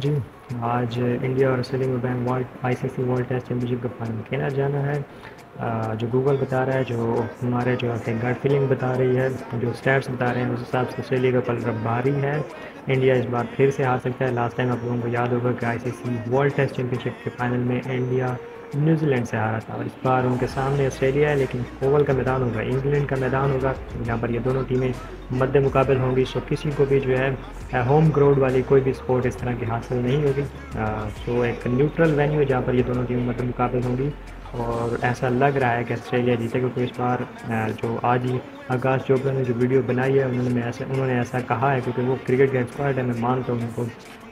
जी आज इंडिया और में bank world ICC world test championship का फाइनल खेला जाना है। जो गूगल बता रहा है, जो हमारे जो है गट फीलिंग बता रही है, जो स्टैट्स बता रहे हैं, उस हिसाब से ऑस्ट्रेलिया का पल भारी है। इंडिया इस बार फिर से हार सकता है। लास्ट टाइम आप लोगों को याद होगा कि आईसीसी वर्ल्ड टेस्ट चैम्पियनशिप के फाइनल में इंडिया न्यूजीलैंड से हारा था। और इस बार उनके सामने ऑस्ट्रेलिया है, लेकिन ओवल का मैदान होगा, इंग्लैंड का मैदान होगा। जहाँ पर ये दोनों टीमें मध्य मुकाबल होंगी सो किसी को भी जो है होम ग्राउंड वाली कोई भी स्पोर्ट इस तरह की हासिल नहीं होगी। सो एक न्यूट्रल वेन्यू जहाँ पर ये दोनों टीमें मध्य मुकाबल होंगी। और ऐसा लग रहा है कि ऑस्ट्रेलिया जीतेगा, क्योंकि इस बार जो आज ही आकाश चोपड़ा ने जो वीडियो बनाई है, उन्होंने ऐसा उन्होंने ऐसा कहा है, क्योंकि वो क्रिकेट का एक्सपर्ट है, मैं मानता हूँ उनको।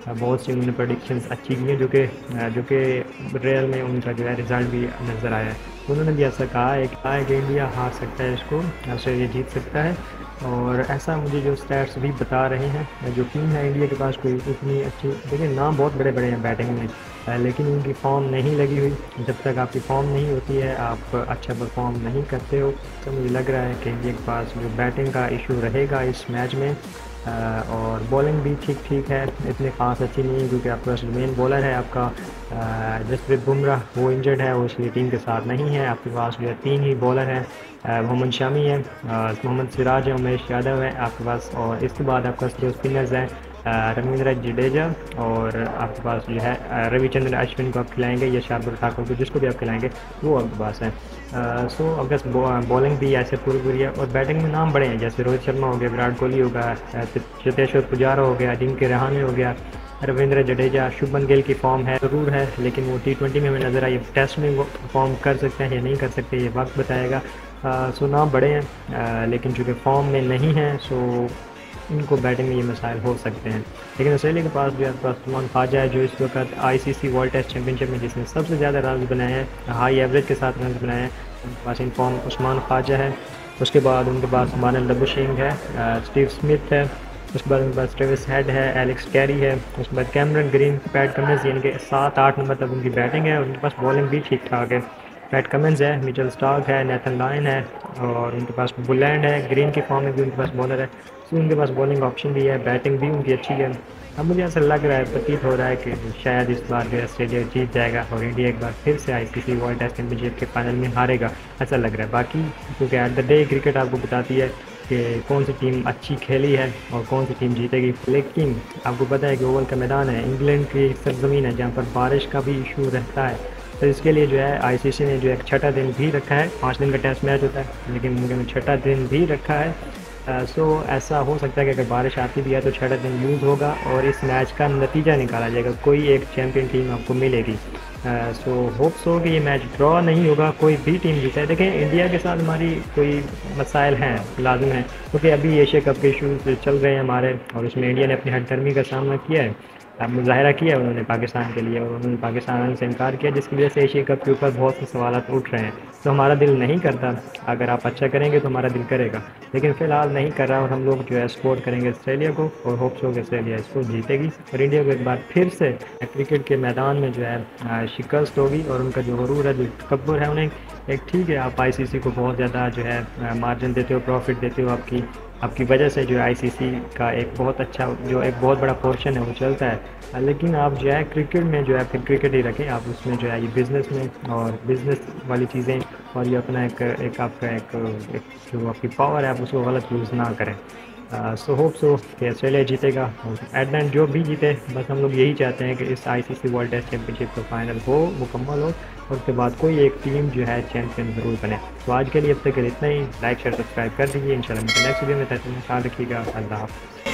बहुत सी उन्होंने प्रडिक्शंस अच्छी की हैं जो कि जो कि रियल में उनका जो है रिज़ल्ट भी नज़र आया है। उन्होंने भी ऐसा कहा है कहा है कि इंडिया हार सकता है इसको ऑस्ट्रेलिया जीत सकता है। और ऐसा मुझे जो स्टैट्स भी बता रहे हैं जो टीम है इंडिया के पास कोई इतनी अच्छी, देखिए, नाम बहुत बड़े बड़े हैं बैटिंग में लेकिन उनकी फॉर्म नहीं लगी हुई। जब तक आपकी फॉर्म नहीं होती है, आप अच्छा परफॉर्म नहीं करते हो। तो मुझे लग रहा है कि इंडिया के पास जो बैटिंग का इशू रहेगा इस मैच में और बॉलिंग भी ठीक ठीक है। इतनी ख़ास अच्छी नहीं है क्योंकि आपका मेन बॉलर है, आपका जसप्रीत बुमराह, वो इंजर्ड है, वो इसलिए टीम के साथ नहीं है। आपके पास जो है तीन ही बॉलर हैं मोहम्मद शामी है मोहम्मद सिराज है, उमेश यादव है आपके पास। और इसके बाद आपके पास जो स्पिनर्स हैं रविंद्र जडेजा और आपके पास जो है रविचंद्र अश्विन को आप खिलाएँगे, या शार्दुल ठाकुर को, जिसको भी आप खिलाएँगे, वो आपके पास है। सो अगस्त बॉलिंग भी ऐसे पूरी पूरी है और बैटिंग में नाम बड़े हैं, जैसे रोहित शर्मा हो गया, विराट कोहली होगा चेतेश्वर पुजारा हो गया अजिंक्य रहाने हो गया। रविंद्र जडेजा, शुभमन गिल की फॉर्म है, ज़रूर है, लेकिन वो टी ट्वेंटी में हमें नज़र आई। टेस्ट में वो परफॉर्म कर सकते हैं या नहीं कर सकते, ये वक्त बताएगा। सो नाम बड़े हैं लेकिन चूँकि फॉर्म में नहीं है सो इनको बैटिंग में ये मसाइल हो सकते हैं। लेकिन ऑस्ट्रेलिया के पास भी जो है उस्मान ख्वाजा है, जो इस वक्त आईसीसी वर्ल्ड टेस्ट चैम्पियनशिप में जिसने सबसे ज़्यादा रन बनाए हैं हाई एवरेज के साथ रन बनाए हैं, उनके पास इन फॉर्म उस्मान ख्वाजा है। उसके बाद उनके पास मानल डबू सिंह है स्टीव स्मिथ है उसके बाद उनके पास ट्रेविस हेड है एलेक्स कैरी है, उसके बाद कैमरन ग्रीन पैट कमेंस यानी कि सात आठ नंबर तक उनकी बैटिंग है, उनके पास बॉलिंग भी ठीक ठाक है। पैट कमेंस है मिचल स्टार्क है नेथन लाइन है, और उनके पास बुलैंड है ग्रीन की फॉर्म में भी उनके पास बॉलर है तो उनके पास बॉलिंग ऑप्शन भी है बैटिंग भी उनकी अच्छी है। अब मुझे ऐसा लग रहा है, प्रतीत हो रहा है कि शायद इस बार जो ऑस्ट्रेलिया जीत जाएगा और इंडिया एक बार फिर से आईसीसी वर्ल्ड टेस्ट चैम्पियनशिप के फाइनल में हारेगा, ऐसा लग रहा है। बाकी, क्योंकि एट द डे क्रिकेट आपको बताती है कि कौन सी टीम अच्छी खेली है और कौन सी टीम जीतेगी। लेकिन आपको पता है कि ओवल का मैदान है इंग्लैंड की सरजमीन है जहाँ पर बारिश का भी इशू रहता है। तो इसके लिए जो है आईसीसी ने जो एक छठा दिन भी रखा है। पाँच दिन का टेस्ट मैच होता है लेकिन उनके छठा दिन भी रखा है। आ, सो ऐसा हो सकता है कि अगर बारिश आती भी है तो छठा दिन यूज़ होगा और इस मैच का नतीजा निकाला जाएगा। कोई एक चैम्पियन टीम आपको मिलेगी। सो होप सो कि ये मैच ड्रॉ नहीं होगा, कोई भी टीम जीता देखें इंडिया के साथ हमारी कोई मसाइल हैं, लाजम है, क्योंकि अभी एशिया कप के इशूज़ चल रहे हैं हमारे, और उसमें इंडिया ने अपनी हर का सामना किया है। मुजाहरा किया उन्होंने पाकिस्तान के लिए और उन्होंने पाकिस्तान से इनकार किया, जिसकी वजह से एशिया कप के ऊपर बहुत से सवाल उठ रहे हैं। तो हमारा दिल नहीं करता, अगर आप अच्छा करेंगे तो हमारा दिल करेगा। लेकिन फ़िलहाल नहीं कर रहा और हम लोग जो है सपोर्ट करेंगे ऑस्ट्रेलिया को और होप्स हो कि ऑस्ट्रेलिया इसको जीतेगी। और इंडिया को एक बार फिर से क्रिकेट के मैदान में जो है शिकस्त होगी और उनका जो गरूर है, जो तकबर है उन्हें, एक ठीक है, आप आईसीसी को बहुत ज़्यादा जो है मार्जिन देते हो प्रॉफिट देते हो आपकी। आपकी वजह से जो है आईसीसी का एक बहुत अच्छा जो एक बहुत बड़ा पोर्शन है वो चलता है। लेकिन आप जो है क्रिकेट में जो है फिर क्रिकेट ही रखें। आप उसमें जो है ये बिज़नेस में और बिज़नेस वाली चीज़ें और ये अपना एक एक आपका एक, एक जो आपकी पावर है आप उसको गलत यूज़ ना करें। सो होप सो कि ऑस्ट्रेलिया जीतेगा एट द एंड जो भी जीते, बस हम लोग यही चाहते हैं कि इस आईसीसी वर्ल्ड टेस्ट चैम्पियनशिप का फाइनल हो, मुकम्मल हो और उसके बाद कोई एक टीम जो है चैंपियन ज़रूर बने। तो आज के लिए अब तक इतना ही। लाइक शेयर सब्सक्राइब कर दीजिए। इन शाला नेक्स्ट वीडियो में ख्याल रखिएगा। अल्लाह हाफ़